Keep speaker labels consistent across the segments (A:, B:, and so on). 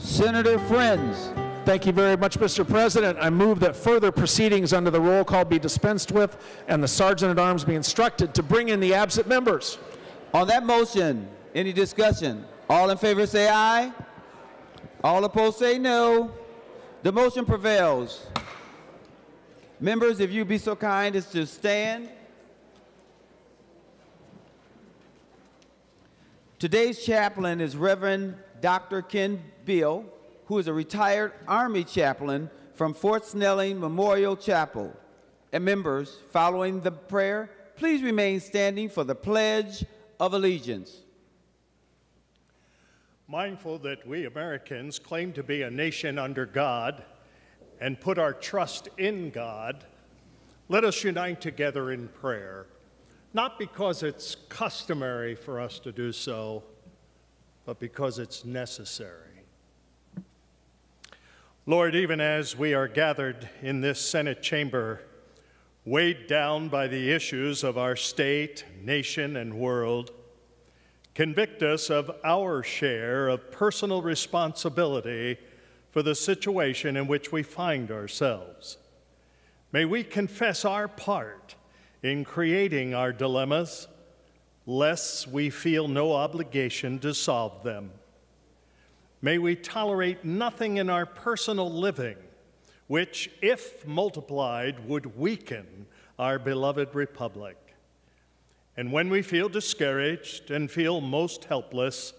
A: Senator Frentz.
B: Thank you very much, Mr. President. I move that further proceedings under the roll call be dispensed with and the Sergeant at Arms be instructed to bring in the absent members.
A: On that motion, any discussion? All in favor say aye. All opposed say no. The motion prevails. Members, if you'd be so kind as to stand. Today's chaplain is Reverend Dr. Ken Beal, who is a retired Army chaplain from Fort Snelling Memorial Chapel. And members, following the prayer, please remain standing for the Pledge of Allegiance.
C: Mindful that we Americans claim to be a nation under God and put our trust in God, let us unite together in prayer, not because it's customary for us to do so, but because it's necessary. Lord, even as we are gathered in this Senate chamber, weighed down by the issues of our state, nation, and world, convict us of our share of personal responsibility for the situation in which we find ourselves. May we confess our part in creating our dilemmas, lest we feel no obligation to solve them. May we tolerate nothing in our personal living which, if multiplied, would weaken our beloved republic. And when we feel discouraged and feel most helpless,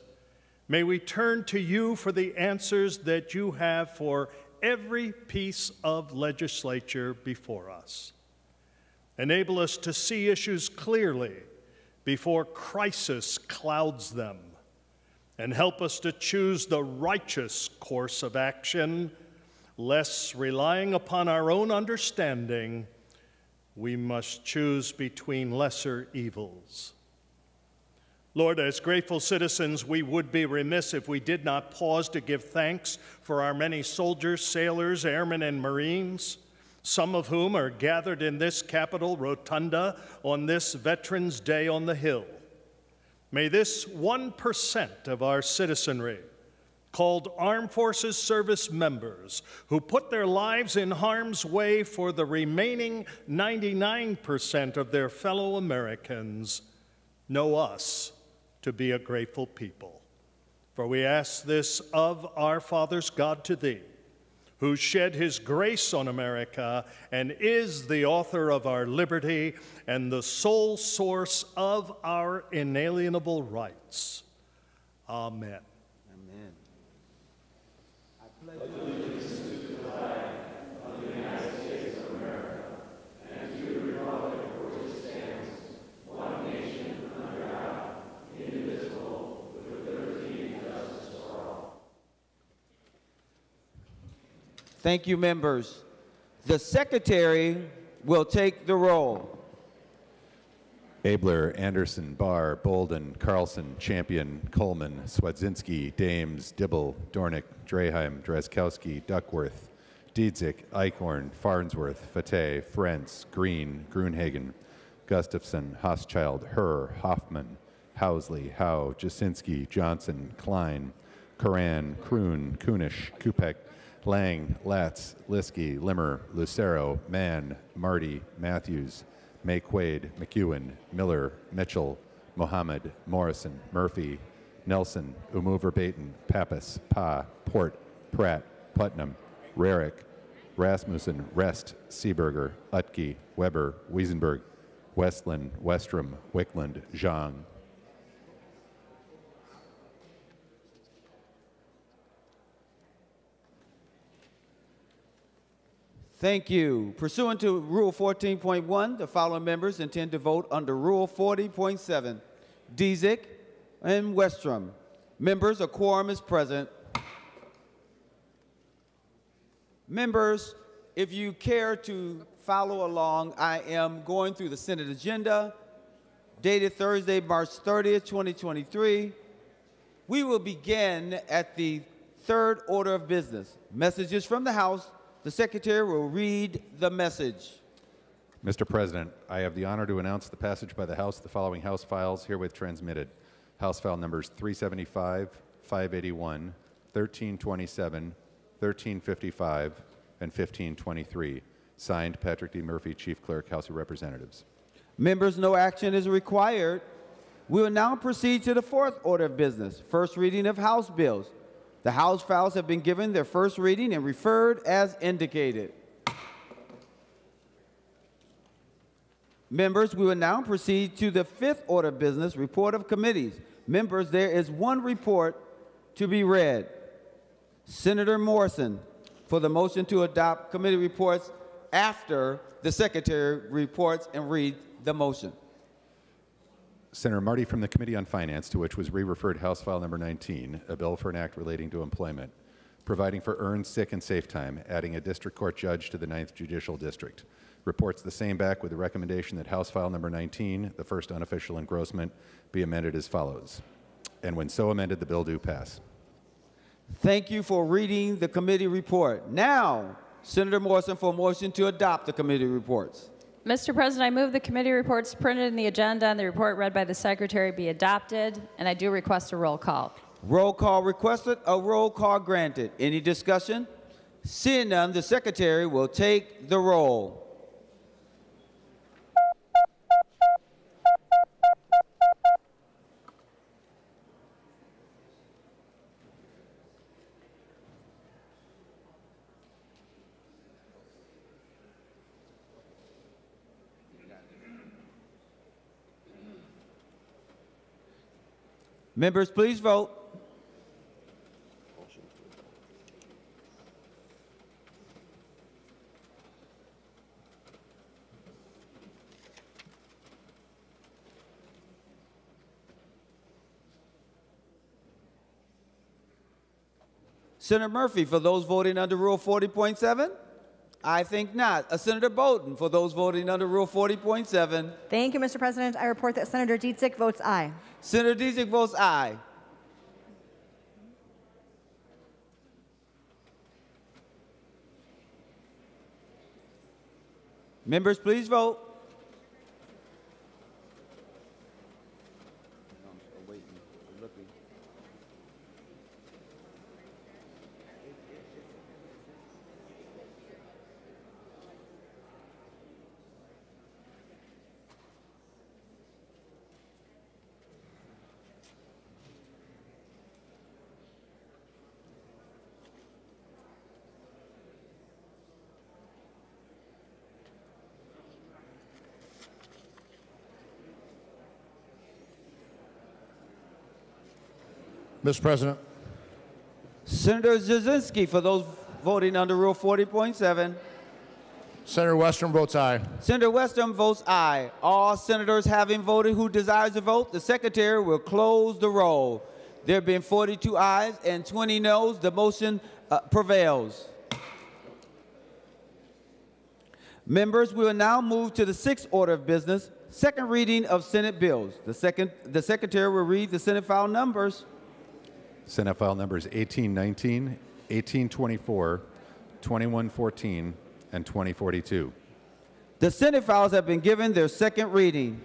C: may we turn to you for the answers that you have for every piece of legislature before us. Enable us to see issues clearly before crisis clouds them, and help us to choose the righteous course of action, lest relying upon our own understanding, we must choose between lesser evils. Lord, as grateful citizens, we would be remiss if we did not pause to give thanks for our many soldiers, sailors, airmen, and Marines, some of whom are gathered in this Capitol rotunda on this Veterans Day on the Hill. May this 1% of our citizenry, called Armed Forces Service members, who put their lives in harm's way for the remaining 99% of their fellow Americans, know us to be a grateful people. For we ask this of our fathers, God, to thee, who shed his grace on America and is the author of our liberty and the sole source of our inalienable rights. Amen.
A: Amen. Thank you, members. The secretary will take the roll.
D: Abeler, Anderson, Bahr, Boldon, Carlson, Champion, Coleman, Cwodzinski, Dahms, Dibble, Dornink, Draheim, Drazkowski, Duckworth, Dziedzic, Eichorn, Farnsworth, Fateh, Frentz, Green, Gruenhagen, Gustafson, Hauschild, Hawj, Hoffman, Housley, Howe, Jasinski, Johnson, Klein, Koran, Kreun, Kunesh, Kupec, Lang, Latz, Lieske, Limmer, Lucero, Mann, Marty, Mathews, Maye Quade, McEwen, Miller, Mitchell, Mohamed, Morrison, Murphy, Nelson, Oumou Verbeten, Pappas, Pha, Port, Pratt, Putnam, Rarick, Rasmussen, Rest, Seeberger, Utke, Weber, Wesenberg, Westlin, Westrom, Wiklund, Zhang.
A: Thank you. Pursuant to Rule 14.1, the following members intend to vote under Rule 40.7. Dziedzic and Westrom. Members, a quorum is present. Members, if you care to follow along, I am going through the Senate agenda dated Thursday, March 30th, 2023. We will begin at the third order of business. Messages from the House. The Secretary will read the message.
D: Mr. President, I have the honor to announce the passage by the House of the following House files herewith transmitted. House file numbers 375, 581, 1327, 1355, and 1523. Signed, Patrick D. Murphy, Chief Clerk, House of Representatives.
A: Members, no action is required. We will now proceed to the fourth order of business, first reading of House bills. The House files have been given their first reading and referred as indicated. Members, we will now proceed to the fifth order of business, report of committees. Members, there is one report to be read. Senator Morrison for the motion to adopt committee reports after the secretary reports and reads the motion.
D: Senator Marty from the Committee on Finance, to which was re-referred House File Number 19, a bill for an act relating to employment, providing for earned sick and safe time, adding a district court judge to the Ninth Judicial District. Reports the same back with the recommendation that House File Number 19, the first unofficial engrossment, be amended as follows. And when so amended, the bill do pass.
A: Thank you for reading the committee report. Now, Senator Morrison for a motion to adopt the committee reports.
E: Mr. President, I move the committee reports printed in the agenda and the report read by the secretary be adopted, and I do request a roll call.
A: Roll call requested, a roll call granted. Any discussion? Seeing none, the secretary will take the roll. Members, please vote. Senator Murphy, for those voting under Rule 40.7? I think not. Uh, Senator Boldon, for those voting under Rule 40.7?
F: Thank you, Mr. President. I report that Senator Dziedzic votes aye.
A: Senator Dziedzic votes aye. Members, please vote.
G: Mr. President,
A: Senator Jasinski, for those voting under Rule 40.7.
G: Senator Westrom votes aye.
A: Senator Westrom votes aye. All senators having voted who desires to vote, the secretary will close the roll. There have been 42 ayes and 20 noes. The motion uh, prevails. Members, we will now move to the sixth order of business, second reading of Senate bills. The, second, the secretary will read the Senate file numbers.
D: Senate File Numbers 1819, 1824, 2114, and 2042.
A: The Senate files have been given their second reading.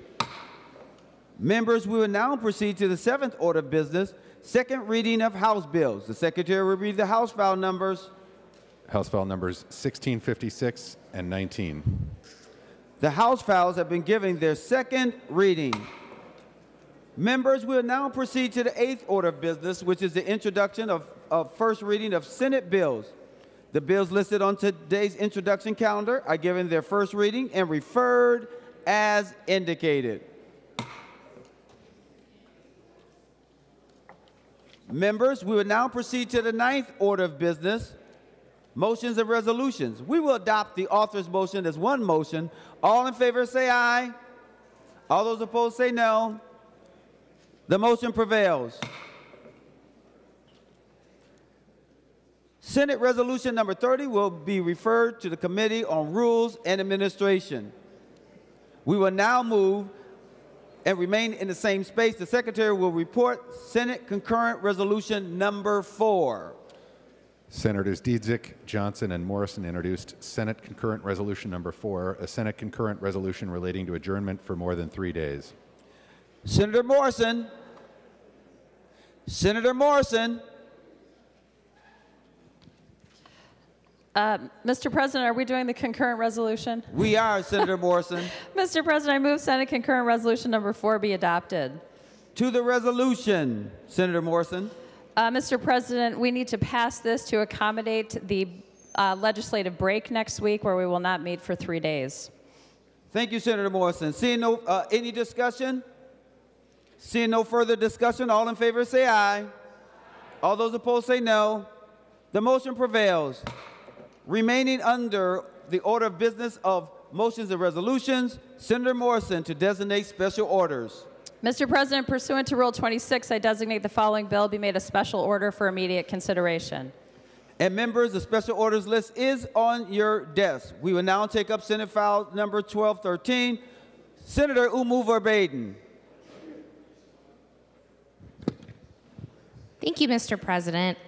A: Members, we will now proceed to the seventh order of business, second reading of House bills. The Secretary will read the House file numbers.
D: House File Numbers 1656 and 19.
A: The House files have been given their second reading. Members, we'll now proceed to the eighth order of business, which is the introduction of, of first reading of Senate bills. The bills listed on today's introduction calendar are given their first reading and referred as indicated. Members, we will now proceed to the ninth order of business, motions and resolutions. We will adopt the author's motion as one motion. All in favor say aye. All those opposed say no. The motion prevails. Senate Resolution Number 30 will be referred to the Committee on Rules and Administration. We will now move and remain in the same space. The Secretary will report Senate Concurrent Resolution Number 4.
D: Senators Dziedzic, Johnson, and Morrison introduced Senate Concurrent Resolution Number 4, a Senate concurrent resolution relating to adjournment for more than three days.
A: Senator Morrison. Senator Morrison.
E: Mr. President, are we doing the concurrent resolution?
A: We are, Senator Morrison.
E: Mr. President, I move Senate concurrent resolution number four be adopted.
A: to the resolution, Senator Morrison.
E: Uh, Mr. President, we need to pass this to accommodate the uh, legislative break next week where we will not meet for three days.
A: Thank you, Senator Morrison. Seeing no, uh, any discussion? Seeing no further discussion, all in favor say aye. All those opposed say no. The motion prevails. Remaining under the order of business of motions and resolutions, Senator Morrison to designate special orders.
E: Mr. President, pursuant to Rule 26, I designate the following bill be made a special order for immediate consideration.
A: And members, the special orders list is on your desk. We will now take up Senate file number 1213. Senator Oumou Verbeten.
H: Thank you, Mr. President.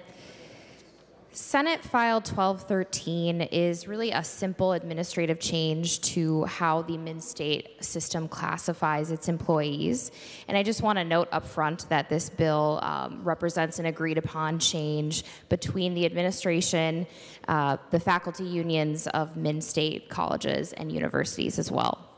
H: Senate File 1213 is really a simple administrative change to how the Min-State system classifies its employees. And I just want to note up front that this bill um, represents an agreed upon change between the administration, uh, the faculty unions of Min-State colleges and universities as well.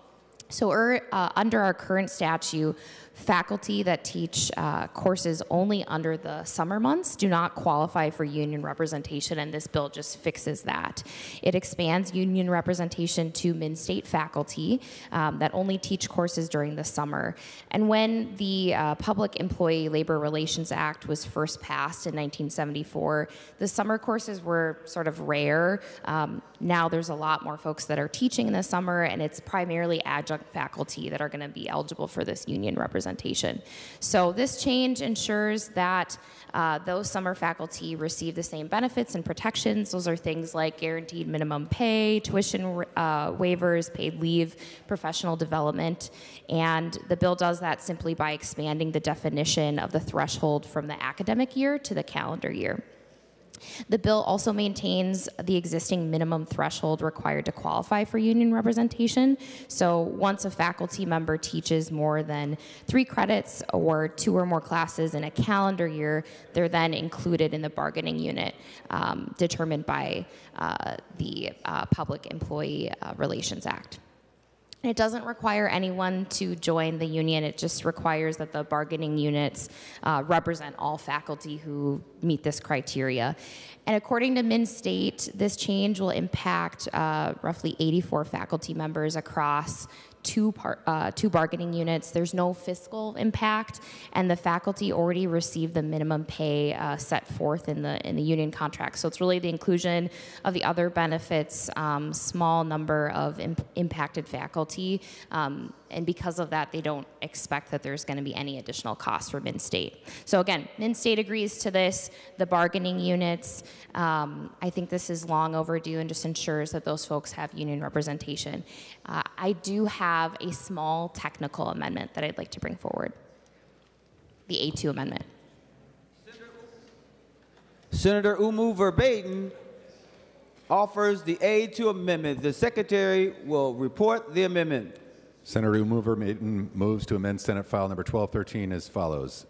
H: So, er, uh, under our current statute, faculty that teach uh, courses only under the summer months do not qualify for union representation, and this bill just fixes that. It expands union representation to Min State faculty um, that only teach courses during the summer. And when the uh, Public Employee Labor Relations Act was first passed in 1974, the summer courses were sort of rare. Um, now there's a lot more folks that are teaching in the summer, and it's primarily adjunct faculty that are going to be eligible for this union representation. So this change ensures that uh, those summer faculty receive the same benefits and protections. Those are things like guaranteed minimum pay, tuition uh, waivers, paid leave, professional development, and the bill does that simply by expanding the definition of the threshold from the academic year to the calendar year. The bill also maintains the existing minimum threshold required to qualify for union representation. So once a faculty member teaches more than three credits or two or more classes in a calendar year, they're then included in the bargaining unit um, determined by uh, the uh, Public Employee uh, Relations Act. It doesn't require anyone to join the union. It just requires that the bargaining units uh, represent all faculty who meet this criteria. And according to Min State, this change will impact uh, roughly 84 faculty members across two, par- uh, two bargaining units. There's no fiscal impact, and the faculty already received the minimum pay uh, set forth in the in the union contract. So it's really the inclusion of the other benefits, um, small number of imp- impacted faculty, um, and because of that, they don't expect that there's going to be any additional costs for Min State. So again, Min State agrees to this. The bargaining units, um, I think this is long overdue and just ensures that those folks have union representation. Uh, I do have a small technical amendment that I'd like to bring forward. The A2 amendment.
A: Senator Oumou Verbeten offers the A2 amendment. The secretary will report the amendment.
D: Senator Oumou Verbeten moves to amend Senate File Number 1213 as follows.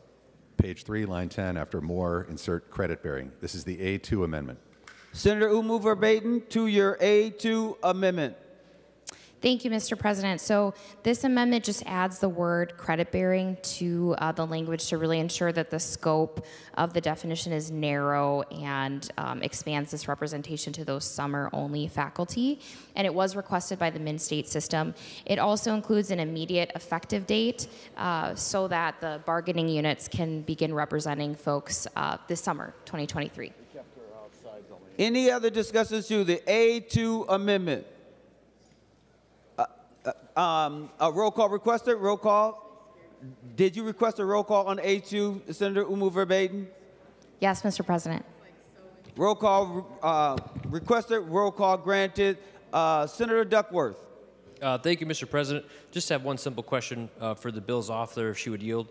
D: Page 3, line 10, after more, insert credit bearing. This is the A2 amendment.
A: Senator Oumou to your A2 amendment.
H: Thank you, Mr. President. So this amendment just adds the word credit bearing to uh, the language to really ensure that the scope of the definition is narrow and um, expands this representation to those summer only faculty. And it was requested by the Min State system. It also includes an immediate effective date uh, so that the bargaining units can begin representing folks uh, this summer, 2023.
A: Any other discussions to the A2 amendment? Um, a roll call requested. Roll call. Did you request a roll call on A2, Senator Oumou Verbeten?
H: Yes, Mr. President.
A: Roll call uh, requested. Roll call granted. Uh, Senator Duckworth.
I: Uh, thank you, Mr. President. Just have one simple question uh, for the bill's author, if she would yield.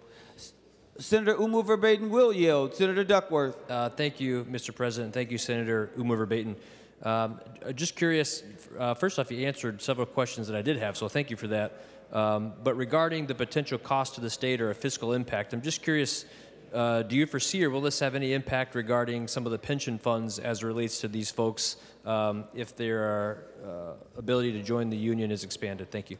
A: Senator Oumou Verbeten will yield. Senator Duckworth.
I: Uh, thank you, Mr. President. Thank you, Senator Oumou Verbeten. Um, uh, just curious, uh, first off, you answered several questions that I did have, so thank you for that. Um, but regarding the potential cost to the state or a fiscal impact, I'm just curious, uh, do you foresee or will this have any impact regarding some of the pension funds as relates to these folks um, if their uh, ability to join the union is expanded? Thank you.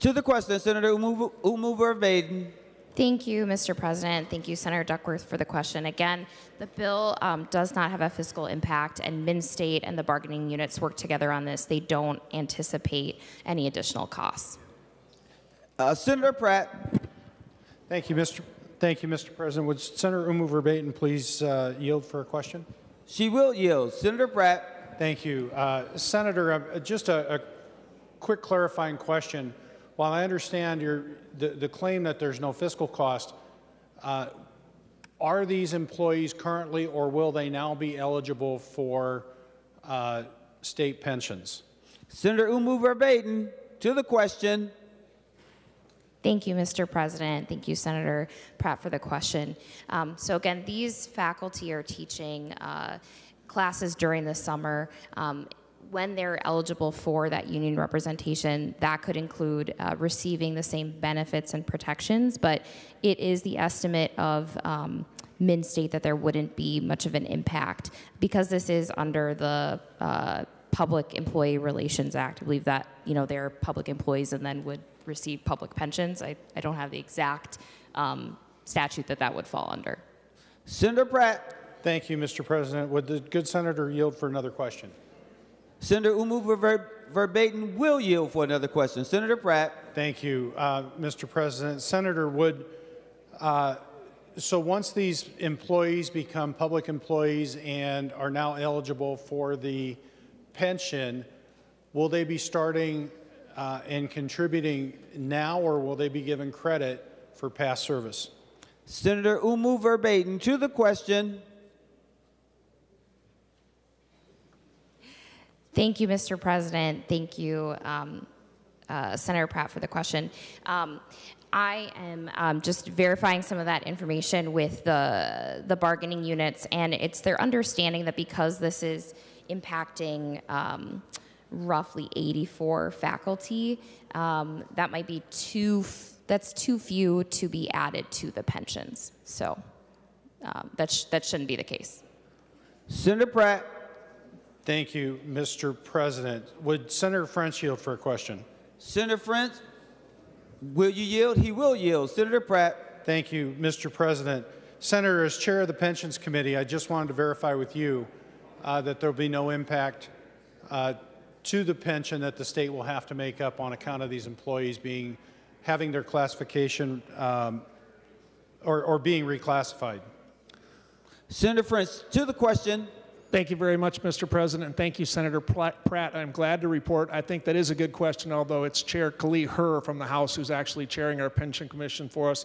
A: To the question, Senator Oumou Oumou.
H: Thank you, Mr. President. Thank you, Senator Duckworth, for the question. Again, the bill um, does not have a fiscal impact, and Min-State and the bargaining units work together on this. They don't anticipate any additional costs.
A: Uh, Senator Pratt.
J: Thank you, Mr. Thank you, Mr. President. Would Senator Oumou Verbeten please uh, yield for a question?
A: She will yield. Senator Pratt.
J: Thank you. Uh, Senator, uh, just a, a, quick clarifying question. While I understand your, the, the claim that there's no fiscal cost, uh, are these employees currently or will they now be eligible for uh, state pensions?
A: Senator Oumou Verbeten to the question.
H: Thank you, Mr. President. Thank you, Senator Pratt, for the question. Um, so again, these faculty are teaching uh, classes during the summer. Um, when they're eligible for that union representation, that could include uh, receiving the same benefits and protections, but it is the estimate of um, Min-State that there wouldn't be much of an impact. Because this is under the uh, Public Employee Relations Act, I believe that, you know, they're public employees and then would receive public pensions. I, I don't have the exact um, statute that that would fall under.
A: Senator Pratt.
J: Thank you, Mr. President. Would the good senator yield for another question?
A: Senator Oumou Ver Verbeten will yield for another question. Senator Pratt.
J: Thank you, uh, Mr. President. Senator Wood, uh, so once these employees become public employees and are now eligible for the pension, will they be starting uh, and contributing now, or will they be given credit for past service?
A: Senator Oumou Verbeten to the question.
H: Thank you, Mr. President. Thank you, um, uh, Senator Pratt, for the question. Um, I am um, just verifying some of that information with the the bargaining units, and it's their understanding that because this is impacting um, roughly 84 faculty. Um, that might be too, that's too few to be added to the pensions. So um, that, sh that shouldn't be the case.
A: Senator Pratt.
J: Thank you, Mr. President. Would Senator Frentz yield for a question?
A: Senator Frentz, will you yield? He will yield. Senator Pratt.
J: Thank you, Mr. President. Senator, as chair of the Pensions Committee, I just wanted to verify with you uh, that there will be no impact uh, to the pension that the state will have to make up on account of these employees being having their classification um, or, or being reclassified.
A: Senator Frentz, to the question.
B: Thank you very much, Mr. President, and thank you, Senator Pratt. I'm glad to report. I think that is a good question, although it's Chair Kaohly Her from the House who's actually chairing our pension commission for us.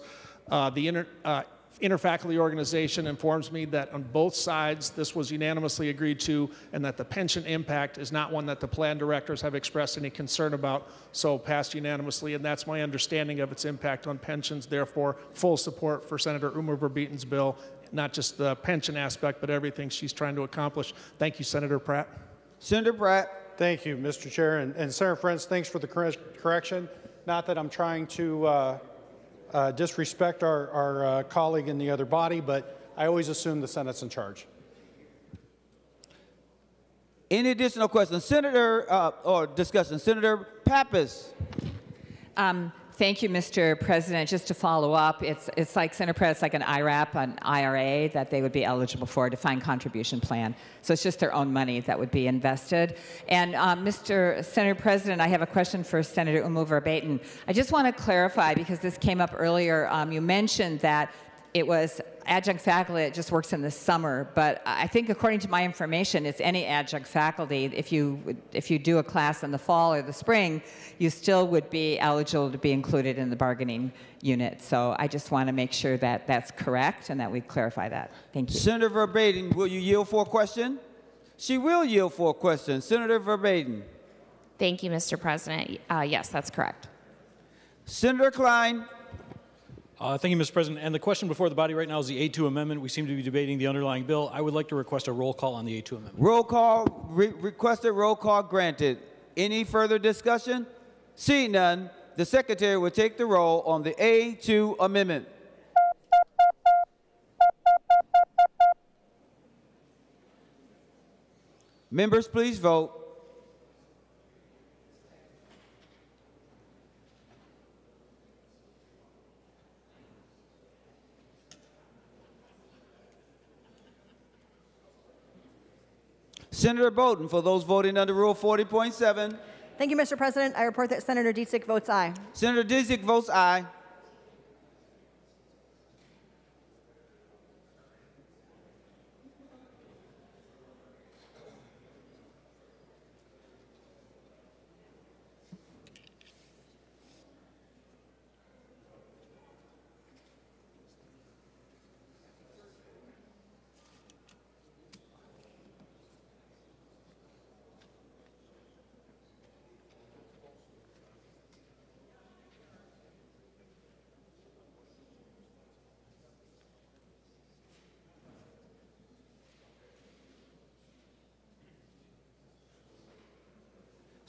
B: Uh, the inter, uh, interfaculty organization informs me that on both sides this was unanimously agreed to and that the pension impact is not one that the plan directors have expressed any concern about so passed unanimously and that's my understanding of its impact on pensions therefore full support for senator Oumou Verbeten's bill not just the pension aspect but everything she's trying to accomplish thank you senator pratt
A: senator pratt
J: thank you mr chair and, and senator Frentz thanks for the correction not that i'm trying to uh, uh, disrespect our, our uh, colleague in the other body, but I always assume the Senate's in charge.
A: Any additional questions? Senator, uh, or discussion, Senator Pappas.
K: Um, Thank you, Mr. President. Just to follow up, it's, it's like Senator it's like an IRAP, an IRA that they would be eligible for, a defined contribution plan. So it's just their own money that would be invested. And um, Mr. Senator President, I have a question for Senator Oumou Verbeten. I just want to clarify, because this came up earlier, um, you mentioned that it was adjunct faculty that just works in the summer, but I think according to my information, it's any adjunct faculty. If you, if you do a class in the fall or the spring, you still would be eligible to be included in the bargaining unit. So I just want to make sure that that's correct and that we clarify that. Thank you.
A: Senator Verbeten, will you yield for a question? She will yield for a question. Senator Verbeten.
H: Thank you, Mr. President. Uh, yes, that's correct.
A: Senator Klein.
L: Uh, thank you, Mr. President. And the question before the body right now is the A2 amendment. We seem to be debating the underlying bill. I would like to request a roll call on the A2 amendment.
A: Roll call re a roll call granted. Any further discussion? Seeing none, the secretary will take the roll on the A2 amendment. Members, please vote. Senator Boldon, for those voting under Rule 40.7.
F: Thank you, Mr. President. I report that Senator Dziedzic votes aye.
A: Senator Dziedzic votes aye.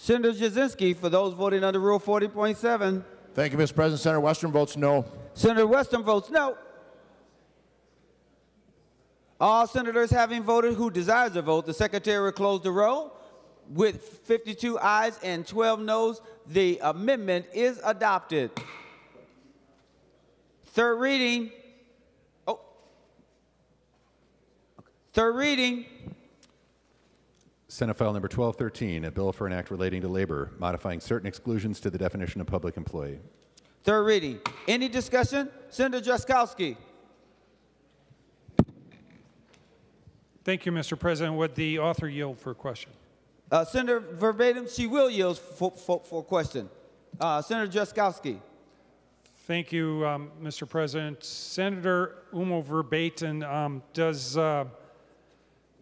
A: Senator Jasinski, for those voting under Rule 40.7.
G: Thank you, Mr. President. Senator Westrom votes no.
A: Senator Westrom votes no. All senators having voted who desires to vote, the secretary will close the roll. With 52 ayes and 12 noes, the amendment is adopted. Third reading. Oh. Third reading.
D: Senate File Number 1213, a bill for an act relating to labor, modifying certain exclusions to the definition of public employee.
A: Third reading. Any discussion? Senator Drazkowski.
M: Thank you, Mr. President. Would the author yield for a question?
A: Uh, Senator Verbeten, she will yield for, for, for question. Uh, Senator Drazkowski.
M: Thank you, um, Mr. President. Senator Oumou Verbeten, um, does uh,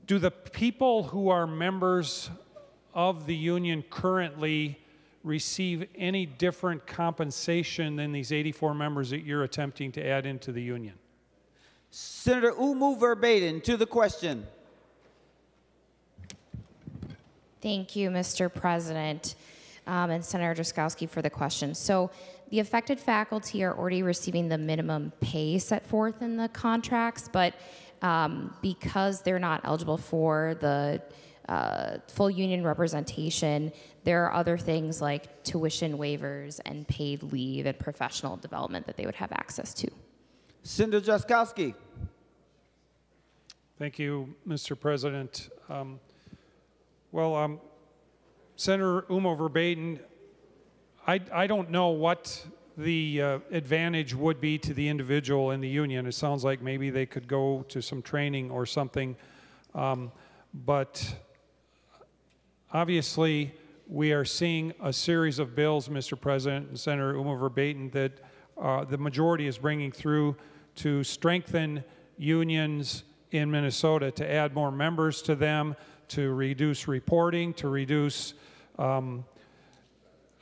M: do the people who are members of the union currently receive any different compensation than these 84 members that you're attempting to add into the union?
A: Senator Oumou Verbeten to the question.
H: Thank you, Mr. President, um, and Senator Drazkowski for the question. So the affected faculty are already receiving the minimum pay set forth in the contracts, but um, because they're not eligible for the uh, full union representation, there are other things like tuition waivers and paid leave and professional development that they would have access to.
A: Senator Drazkowski.
M: Thank you, Mr. President. Um, well, um, Senator Oumou Verbeten, I, I don't know what the uh, advantage would be to the individual in the union. It sounds like maybe they could go to some training or something. Um, but obviously, we are seeing a series of bills, Mr. President and Senator Oumou Verbeten, that uh, the majority is bringing through to strengthen unions in Minnesota, to add more members to them, to reduce reporting, to reduce um,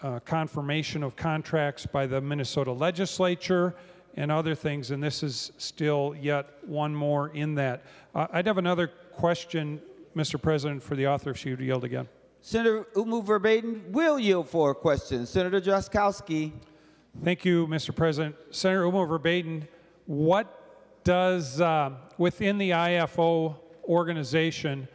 M: uh, confirmation of contracts by the Minnesota legislature and other things, and this is still yet one more in that. Uh, I'd have another question, Mr. President, for the author if she would yield again.
A: Senator Oumou Verbeten will yield for a question. Senator Drazkowski.
M: Thank you, Mr. President. Senator Oumou Verbeten, what does, uh, within the IFO organization,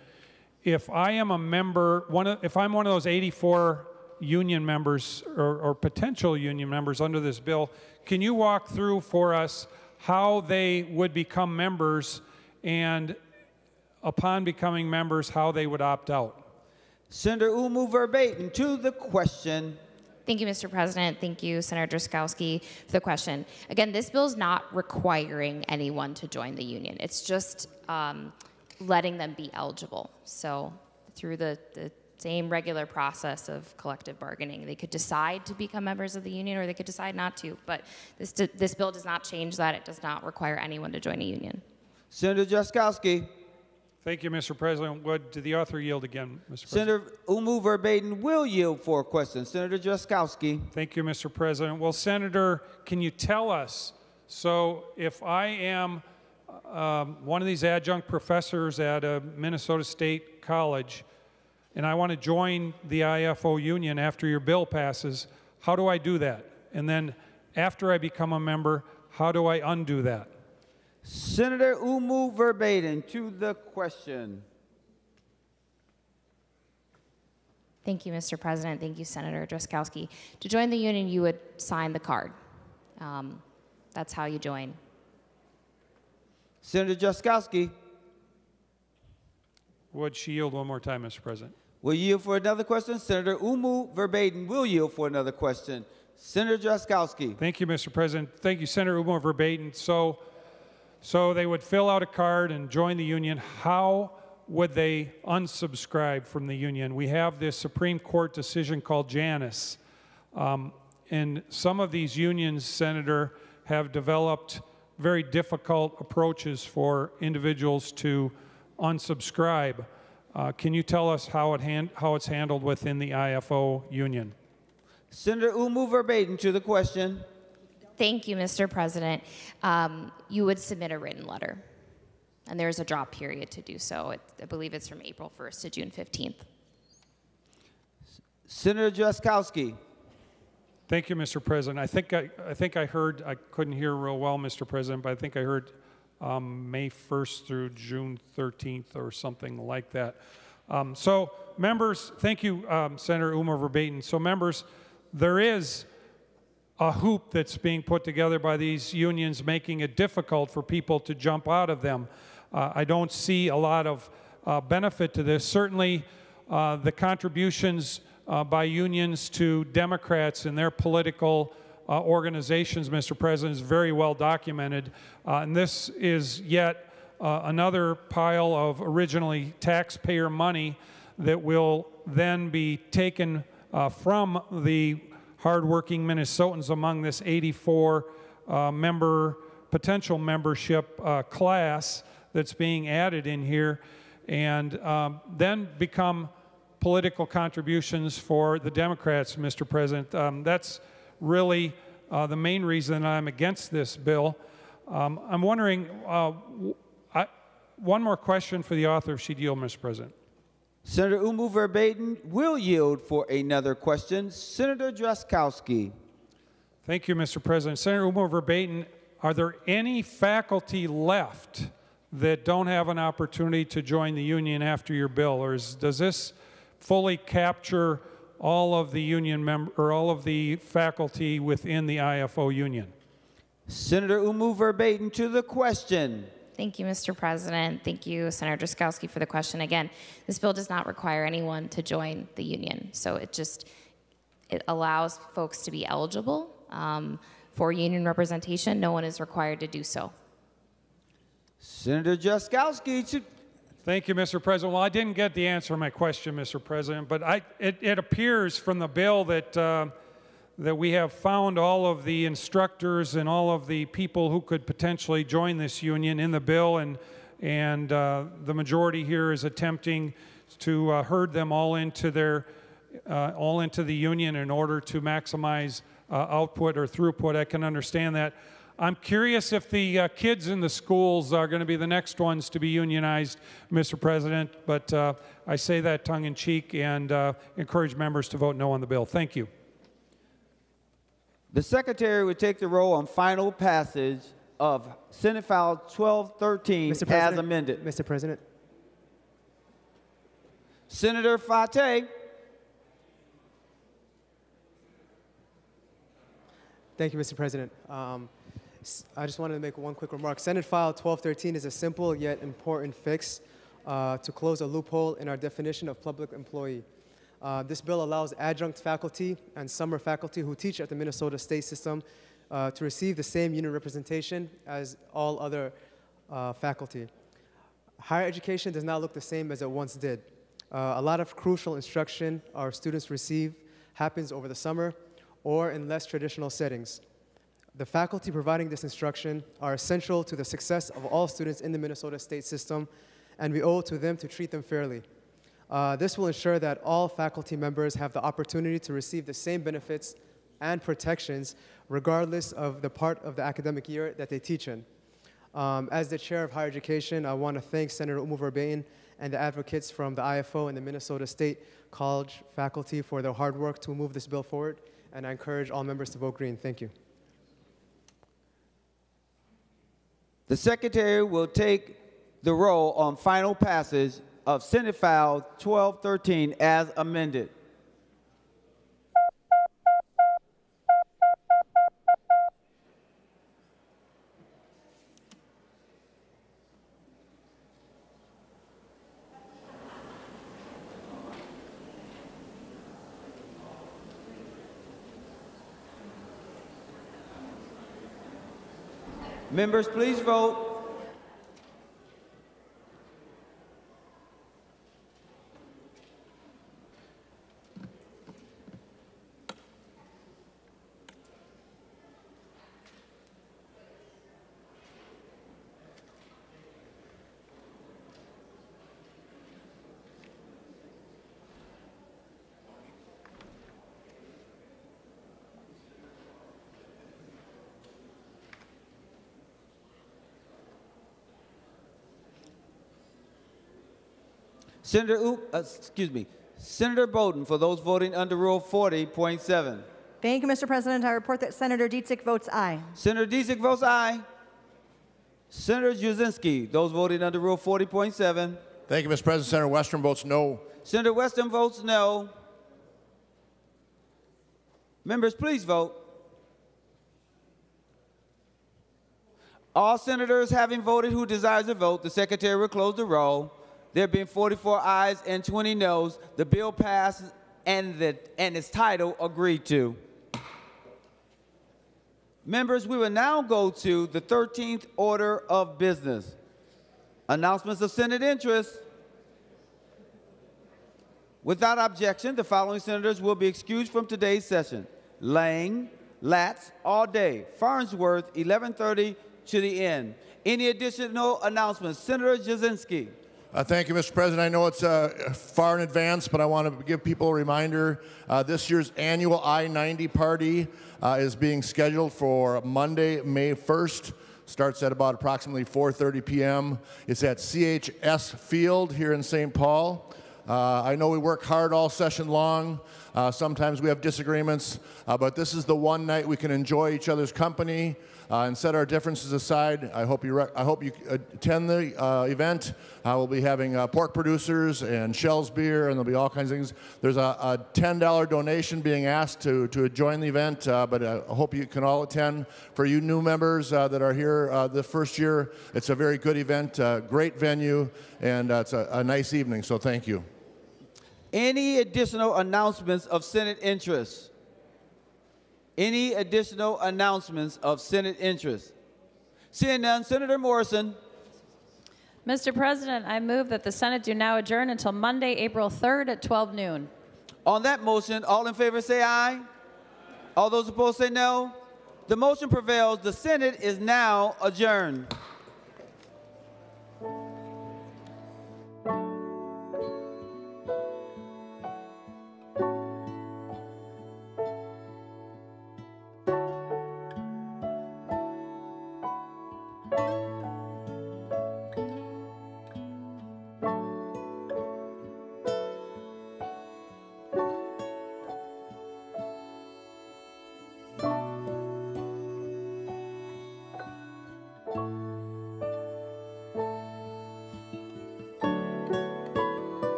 M: if I am a member, one of, if I'm one of those 84 union members or, or, potential union members under this bill, can you walk through for us how they would become members and upon becoming members, how they would opt out?
A: Senator Oumou Verbeten to the question.
H: Thank you, Mr. President. Thank you, Senator Drazkowski, for the question. Again, this bill is not requiring anyone to join the union. It's just um, letting them be eligible. So through the, the same regular process of collective bargaining, they could decide to become members of the union or they could decide not to. But this, this bill does not change that. It does not require anyone to join a union.
A: Senator Drazkowski.
M: Thank you, Mr. President. Would the author yield again, Mr. President?
A: Senator Oumou Verbeten will yield for a question. Senator Drazkowski.
M: Thank you, Mr. President. Well, Senator, can you tell us, so if I am um, one of these adjunct professors at a Minnesota State college, and I want to join the IFO union after your bill passes, how do I do that? And then after I become a member, how do I undo that?
A: Senator Oumou Verbeten to the question.
H: Thank you, Mr. President. Thank you, Senator Drazkowski. To join the union, you would sign the card. Um, that's how you join.
A: Senator Drazkowski
M: Would she yield one more time, Mr. President?
A: Will yield for another question. Senator Oumou Verbeten will yield for another question. Senator Drazkowski.
M: Thank you, Mr. President. Thank you, Senator Oumou Verbeten. So, so they would fill out a card and join the union. How would they unsubscribe from the union? We have this Supreme Court decision called Janus. Um, and some of these unions, Senator, have developed very difficult approaches for individuals to unsubscribe. Uh, can you tell us how, it hand, how it's handled within the IFO union?
A: Senator Oumou Verbeten to the question.
H: Thank you, Mr. President. Um, you would submit a written letter, and there's a drop period to do so. It, I believe it's from April 1st to June 15th.
A: Senator Drazkowski.
M: Thank you, Mr. President. I think I, I think I heard, I couldn't hear real well, Mr. President, but I think I heard um, May 1st through June 13th or something like that. Um, so, members, thank you, um, Senator Oumou Verbeten. So, members, there is a hoop that's being put together by these unions, making it difficult for people to jump out of them. Uh, I don't see a lot of uh, benefit to this. Certainly, uh, the contributions uh, by unions to Democrats and their political uh, organizations, Mr. President, is very well documented. Uh, and this is yet uh, another pile of originally taxpayer money that will then be taken uh, from the hardworking Minnesotans among this 84 uh, member, potential membership class that's being added in here, and um, then become political contributions for the Democrats, Mr. President. Um, that's really uh, the main reason I'm against this bill. Um, I'm wondering, uh, I, one more question for the author, if she'd yield, Mr. President.
A: Senator Oumou Verbeten will yield for another question. Senator Drazkowski.
M: Thank you, Mr. President. Senator Oumou Verbeten, are there any faculty left that don't have an opportunity to join the union after your bill, or is, does this fully capture all of the union member or all of the faculty within the IFO union.
A: Senator Oumou Verbeten to the question.
H: Thank you, Mr. President. Thank you, Senator Drazkowski, for the question. Again, this bill does not require anyone to join the union, so it just it allows folks to be eligible um, for union representation. No one is required to do so.
A: Senator Drazkowski to
M: Thank you, Mr. President. Well, I didn't get the answer to my question, Mr. President, but I, it, it appears from the bill that, uh, that we have found all of the instructors and all of the people who could potentially join this union in the bill, and, and uh, the majority here is attempting to uh, herd them all into their uh, all into the union in order to maximize uh, output or throughput. I can understand that. I'm curious if the uh, kids in the schools are going to be the next ones to be unionized, Mr. President, but uh, I say that tongue in cheek and uh, encourage members to vote no on the bill. Thank you.
A: The Secretary would take the roll on final passage of Senate File 1213 as amended.
N: Mr. President.
A: Senator Fateh.
N: Thank you, Mr. President. Um, I just wanted to make one quick remark. Senate File 1213 is a simple yet important fix uh, to close a loophole in our definition of public employee. Uh, this bill allows adjunct faculty and summer faculty who teach at the Minnesota State System uh, to receive the same union representation as all other uh, faculty. Higher education does not look the same as it once did. Uh, a lot of crucial instruction our students receive happens over the summer or in less traditional settings. The faculty providing this instruction are essential to the success of all students in the Minnesota state system, and we owe it to them to treat them fairly. Uh, this will ensure that all faculty members have the opportunity to receive the same benefits and protections regardless of the part of the academic year that they teach in. Um, as the chair of higher education, I want to thank Senator Oumou Verbeten and the advocates from the IFO and the Minnesota State College faculty for their hard work to move this bill forward, and I encourage all members to vote green. Thank you.
A: The Secretary will take the roll on final passage of Senate File 1213 as amended. Members, please vote. Senator, Oop, uh, excuse me, Senator Boldon for those voting under Rule 40.7.
F: Thank you, Mr. President. I report that Senator Dziedzic votes aye.
A: Senator Dziedzic votes aye. Senator Jasinski, those voting under Rule 40.7.
G: Thank you, Mr. President. Senator Westrom votes no.
A: Senator Westrom votes no. Members, please vote. All senators having voted who desires to vote, the secretary will close the roll. There being 44 ayes and 20 noes, the bill passes and, the, and its title agreed to. Members, we will now go to the 13th order of business. Announcements of Senate interest. Without objection, the following senators will be excused from today's session. Lang, Latz, all day. Farnsworth, 1130 to the end. Any additional announcements? Senator Jasinski.
G: Uh, thank you, Mr. President. I know it's uh, far in advance, but I want to give people a reminder. Uh, this year's annual I-90 party uh, is being scheduled for Monday, May 1st. Starts at about approximately 4.30 p.m. It's at CHS Field here in St. Paul. Uh, I know we work hard all session long. Uh, sometimes we have disagreements, but this is the one night we can enjoy each other's company uh, and set our differences aside. I hope you, I hope you attend the uh, event. Uh, we'll be having uh, pork producers and Schell's beer, and there'll be all kinds of things. There's a, a $10 donation being asked to, to join the event, uh, but I hope you can all attend. For you new members uh, that are here uh, the first year, it's a very good event, uh, great venue, and uh, it's a, a nice evening, so thank you.
A: Any additional announcements of Senate interest? Any additional announcements of Senate interest? Seeing none, Senator Morrison.
E: Mr. President, I move that the Senate do now adjourn until Monday, April 3rd at 12 noon.
A: On that motion, all in favor say aye. All those opposed say no. The motion prevails. The Senate is now adjourned.